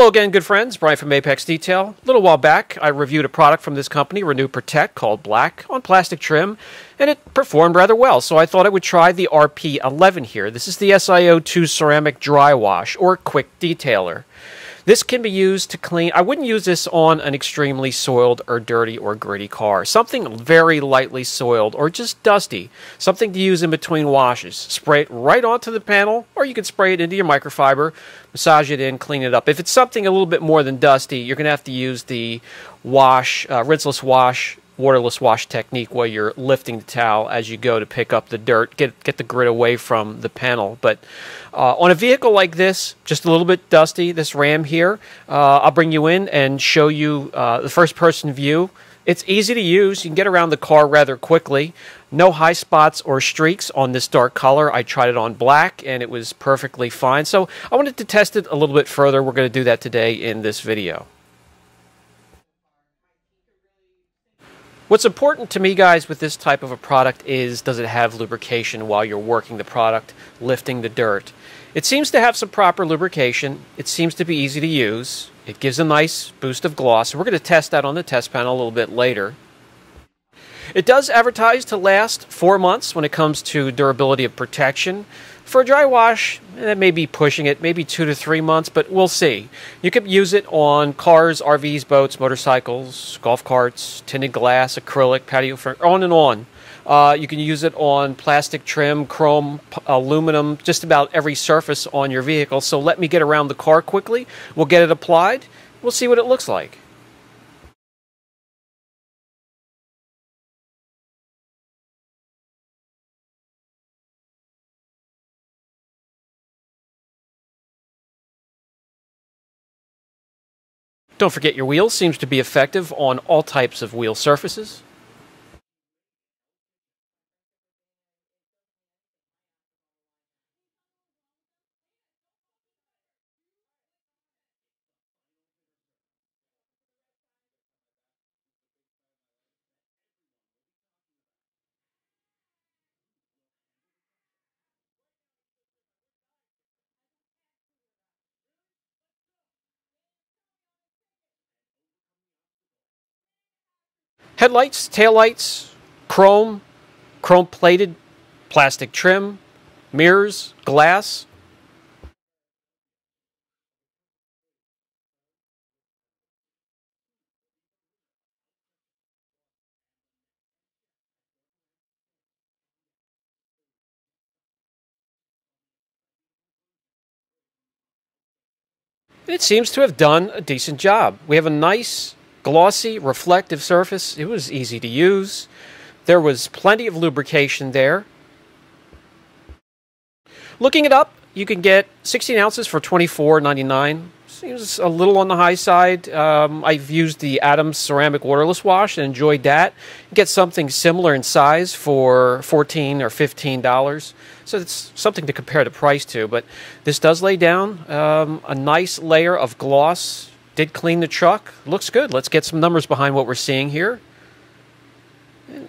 Hello again, good friends. Brian from Apex Detail. A little while back, I reviewed a product from this company, Renew Protect, called BLAK, on plastic trim, and it performed rather well. So I thought I would try the RP11 here. This is the SiO2 ceramic dry wash or quick detailer. This can be used to clean. I wouldn't use this on an extremely soiled or dirty or gritty car. Something very lightly soiled or just dusty. Something to use in between washes. Spray it right onto the panel, or you can spray it into your microfiber, massage it in, clean it up. If it's something a little bit more than dusty, you're going to have to use the wash, uh, rinseless wash waterless wash technique where you're lifting the towel as you go to pick up the dirt, get get the grit away from the panel. But uh, on a vehicle like this, just a little bit dusty, this Ram here, uh, I'll bring you in and show you uh, the first person view. It's easy to use. You can get around the car rather quickly. No high spots or streaks on this dark color. I tried it on black and it was perfectly fine. So I wanted to test it a little bit further. We're going to do that today in this video. What's important to me, guys, with this type of a product is does it have lubrication while you're working the product, lifting the dirt? It seems to have some proper lubrication. It seems to be easy to use. It gives a nice boost of gloss. We're going to test that on the test panel a little bit later. It does advertise to last four months when it comes to durability of protection. For a dry wash, that may be pushing it, maybe two to three months, but we'll see. You could use it on cars, RVs, boats, motorcycles, golf carts, tinted glass, acrylic, patio furniture, on and on. Uh, you can use it on plastic trim, chrome, aluminum, just about every surface on your vehicle. So let me get around the car quickly. We'll get it applied. We'll see what it looks like. Don't forget your wheel seems to be effective on all types of wheel surfaces. Headlights, taillights, chrome, chrome plated, plastic trim, mirrors, glass. It seems to have done a decent job. We have a nice glossy, reflective surface. It was easy to use. There was plenty of lubrication there. Looking it up, you can get 16 ounces for $24.99. Seems a little on the high side. Um, I've used the Adams ceramic waterless wash and enjoyed that. Get something similar in size for 14 or $15. So it's something to compare the price to. But this does lay down um, a nice layer of gloss did clean the truck. Looks good. Let's get some numbers behind what we're seeing here.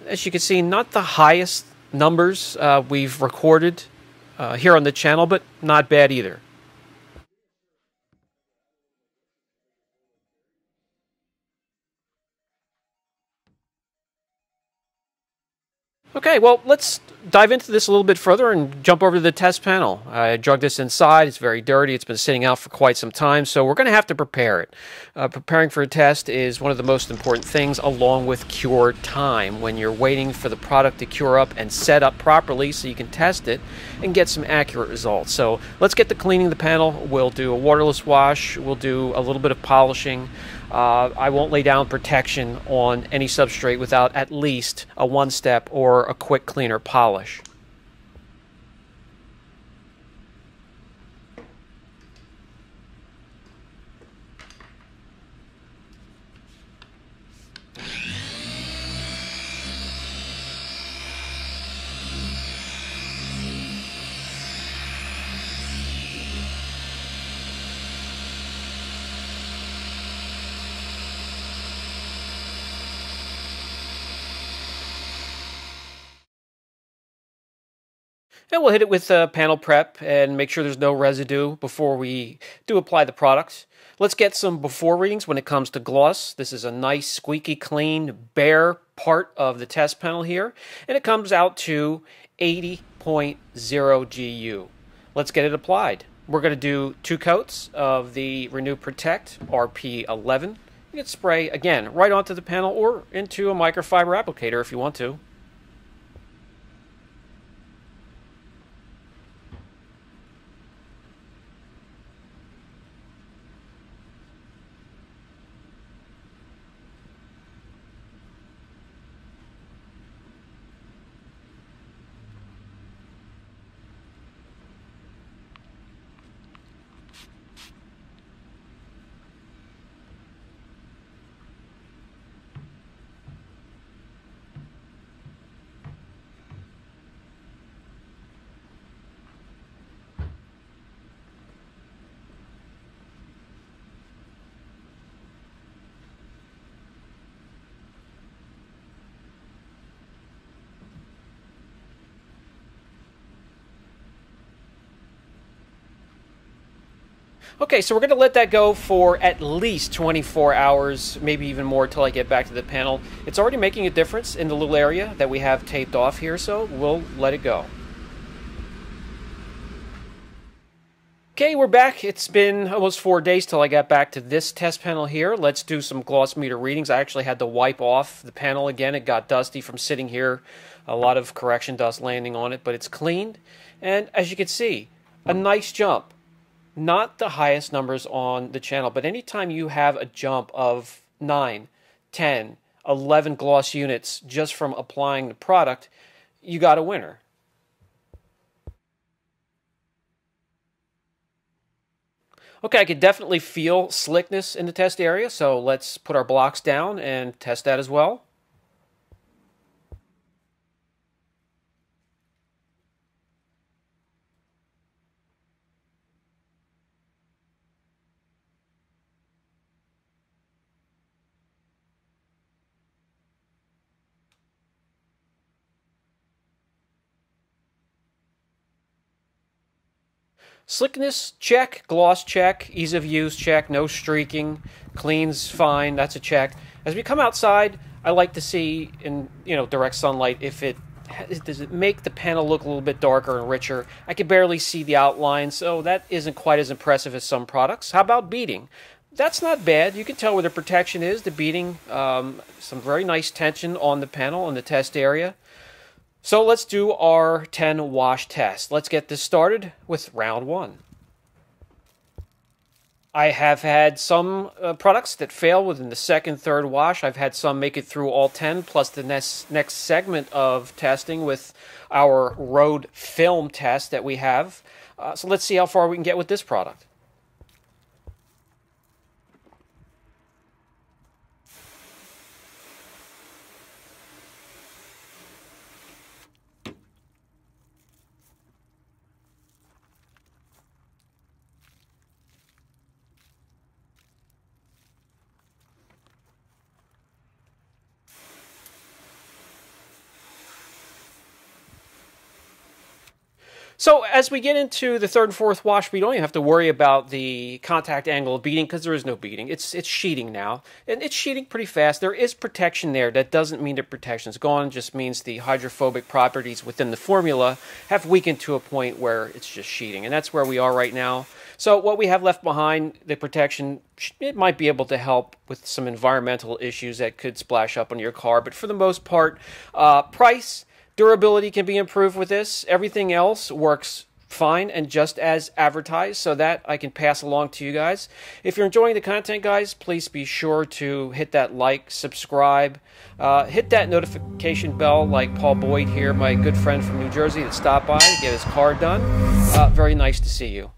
As you can see, not the highest numbers uh, we've recorded uh, here on the channel, but not bad either. Okay, well, let's dive into this a little bit further and jump over to the test panel. I drug this inside. It's very dirty. It's been sitting out for quite some time, so we're going to have to prepare it. Uh, preparing for a test is one of the most important things, along with cure time, when you're waiting for the product to cure up and set up properly so you can test it and get some accurate results. So let's get to cleaning the panel. We'll do a waterless wash. We'll do a little bit of polishing. Uh, I won't lay down protection on any substrate without at least a one step or a quick cleaner polish polish. And we'll hit it with uh, panel prep and make sure there's no residue before we do apply the product. Let's get some before readings when it comes to gloss. This is a nice, squeaky clean, bare part of the test panel here, and it comes out to 80.0 GU. Let's get it applied. We're going to do two coats of the Renew Protect RP11. You can spray, again, right onto the panel or into a microfiber applicator if you want to. Okay, so we're going to let that go for at least 24 hours, maybe even more till I get back to the panel. It's already making a difference in the little area that we have taped off here, so we'll let it go. Okay, we're back. It's been almost four days till I got back to this test panel here. Let's do some gloss meter readings. I actually had to wipe off the panel again. It got dusty from sitting here. A lot of correction dust landing on it, but it's cleaned. And as you can see, a nice jump not the highest numbers on the channel, but anytime you have a jump of 9, 10, 11 gloss units just from applying the product, you got a winner. Okay, I could definitely feel slickness in the test area, so let's put our blocks down and test that as well. Slickness, check. Gloss, check. Ease of use, check. No streaking. Cleans, fine. That's a check. As we come outside, I like to see in you know direct sunlight if it does it make the panel look a little bit darker and richer. I can barely see the outline, so that isn't quite as impressive as some products. How about beading? That's not bad. You can tell where the protection is. The beading, um, some very nice tension on the panel in the test area. So let's do our 10 wash test. Let's get this started with round one. I have had some uh, products that fail within the second, third wash. I've had some make it through all 10, plus the next, next segment of testing with our road film test that we have. Uh, so let's see how far we can get with this product. So as we get into the third and fourth wash, we don't even have to worry about the contact angle of beading because there is no beading. It's it's sheeting now, and it's sheeting pretty fast. There is protection there. That doesn't mean the protection is gone. It just means the hydrophobic properties within the formula have weakened to a point where it's just sheeting, and that's where we are right now. So what we have left behind, the protection, it might be able to help with some environmental issues that could splash up on your car, but for the most part, uh, price Durability can be improved with this. Everything else works fine and just as advertised, so that I can pass along to you guys. If you're enjoying the content, guys, please be sure to hit that like, subscribe, uh, hit that notification bell, like Paul Boyd here, my good friend from New Jersey that stopped by to get his car done. Uh, very nice to see you.